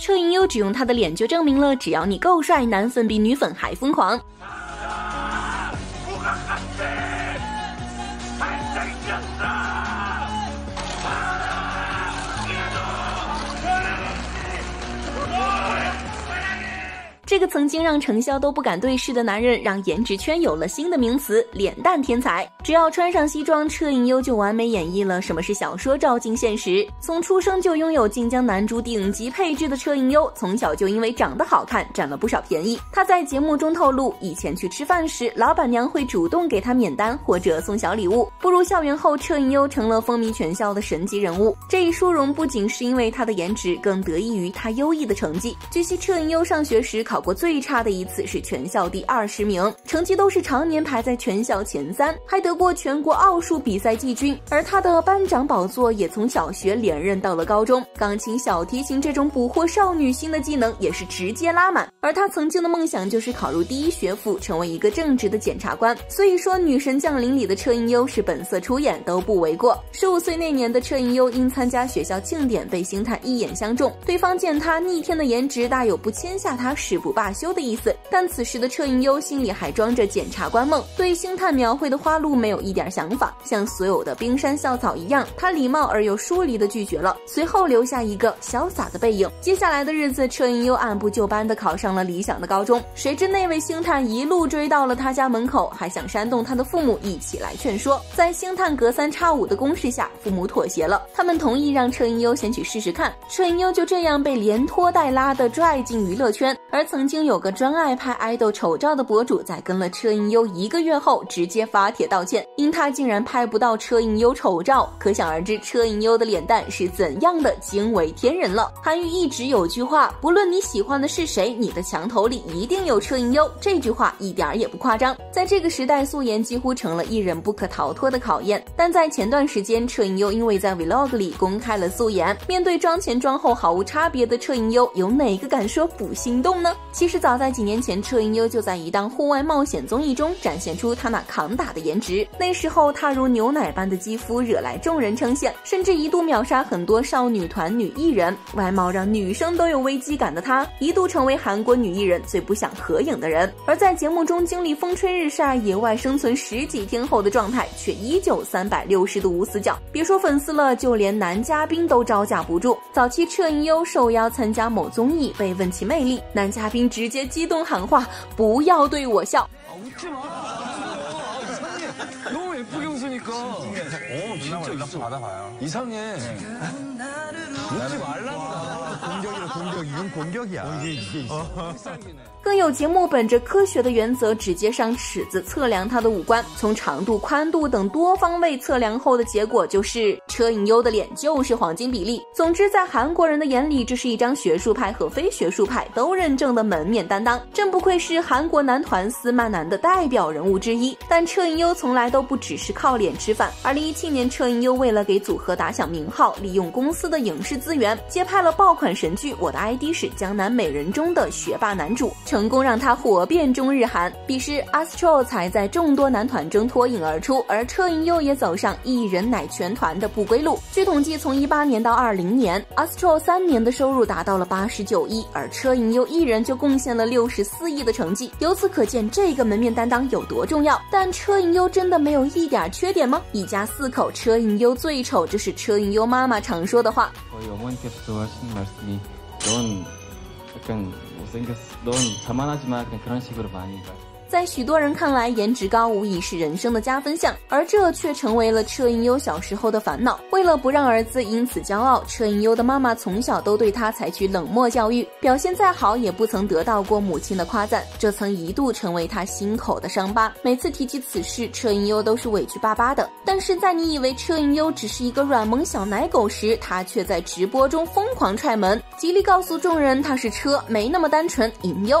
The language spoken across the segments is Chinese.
车银优只用他的脸就证明了，只要你够帅，男粉比女粉还疯狂。个曾经让程潇都不敢对视的男人，让颜值圈有了新的名词——脸蛋天才。只要穿上西装，车银优就完美演绎了什么是小说照进现实。从出生就拥有晋江男主顶级配置的车银优，从小就因为长得好看占了不少便宜。他在节目中透露，以前去吃饭时，老板娘会主动给他免单或者送小礼物。步入校园后，车银优成了风靡全校的神级人物。这一殊荣不仅是因为他的颜值，更得益于他优异的成绩。据悉，车银优上学时考。过最差的一次是全校第二十名，成绩都是常年排在全校前三，还得过全国奥数比赛季军。而他的班长宝座也从小学连任到了高中。钢琴、小提琴这种捕获少女心的技能也是直接拉满。而他曾经的梦想就是考入第一学府，成为一个正直的检察官。所以说，《女神降临》里的车银优是本色出演都不为过。十五岁那年的车银优因参加学校庆典被星探一眼相中，对方见他逆天的颜值，大有不签下他誓不罢。罢休的意思，但此时的车银优心里还装着检察官梦，对星探描绘的花路没有一点想法。像所有的冰山校草一样，他礼貌而又疏离的拒绝了，随后留下一个潇洒的背影。接下来的日子，车银优按部就班的考上了理想的高中，谁知那位星探一路追到了他家门口，还想煽动他的父母一起来劝说。在星探隔三差五的攻势下，父母妥协了，他们同意让车银优先去试试看。车银优就这样被连拖带拉的拽进娱乐圈，而曾。曾经有个专爱拍爱豆丑照的博主，在跟了车银优一个月后，直接发帖道歉，因他竟然拍不到车银优丑照，可想而知车银优的脸蛋是怎样的惊为天人了。韩娱一直有句话，不论你喜欢的是谁，你的墙头里一定有车银优，这句话一点也不夸张。在这个时代，素颜几乎成了艺人不可逃脱的考验。但在前段时间，车银优因为在 Vlog 里公开了素颜，面对妆前妆后毫无差别的车银优，有哪个敢说不心动呢？其实早在几年前，车银优就在一档户外冒险综艺中展现出她那扛打的颜值。那时候，她如牛奶般的肌肤惹来众人称羡，甚至一度秒杀很多少女团女艺人。外貌让女生都有危机感的她，一度成为韩国女艺人最不想合影的人。而在节目中经历风吹日晒、野外生存十几天后的状态，却依旧三百六十度无死角。别说粉丝了，就连男嘉宾都招架不住。早期车银优受邀参加某综艺，被问起魅力，男嘉宾。直接激动喊话：“不要对我笑！”更有节目本着科学的原则，直接上尺子测量他的五官，从长度、宽度等多方位测量后的结果就是车银优的脸就是黄金比例。总之，在韩国人的眼里，这是一张学术派和非学术派都认证的门面担当，真不愧是韩国男团司马男的代表人物之一。但车银优从来都不只是靠脸吃饭。二零一七年，车银优为了给组合打响名号，利用公司的影视资源接拍了爆款神剧《我的 ID 是江南美人》中的学霸男主。成功让他火遍中日韩，彼时 Astro 才在众多男团中脱颖而出，而车银优也走上一人奶全团的不归路。据统计，从一八年到二零年，Astro 三年的收入达到了八十九亿，而车银优一人就贡献了六十四亿的成绩。由此可见，这个门面担当有多重要。但车银优真的没有一点缺点吗？一家四口，车银优最丑，这是车银优妈妈常说的话。 저희 어머니께서도 하시는 말씀이 넌 약간 못생겼어 넌 자만하지 마. 그냥 그런 식으로 많이 在许多人看来，颜值高无疑是人生的加分项，而这却成为了车银优小时候的烦恼。为了不让儿子因此骄傲，车银优的妈妈从小都对他采取冷漠教育，表现再好也不曾得到过母亲的夸赞，这曾一度成为他心口的伤疤。每次提起此事，车银优都是委屈巴巴的。但是在你以为车银优只是一个软萌小奶狗时，他却在直播中疯狂踹门，极力告诉众人他是车，没那么单纯。银优。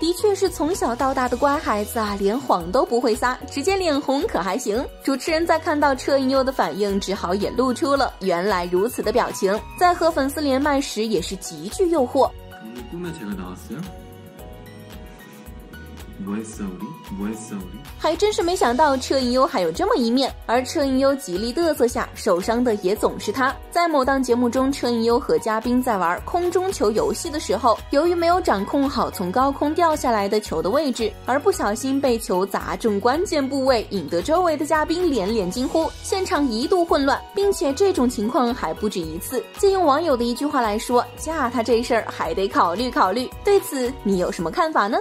的确是从小到大的乖孩子啊，连谎都不会撒，直接脸红可还行。主持人在看到车银优的反应，只好也露出了原来如此的表情，在和粉丝连麦时也是极具诱惑。还真是没想到车银优还有这么一面，而车银优极力嘚瑟下，受伤的也总是他。在某档节目中，车银优和嘉宾在玩空中球游戏的时候，由于没有掌控好从高空掉下来的球的位置，而不小心被球砸中关键部位，引得周围的嘉宾连连惊呼，现场一度混乱，并且这种情况还不止一次。借用网友的一句话来说，嫁他这事儿还得考虑考虑。对此，你有什么看法呢？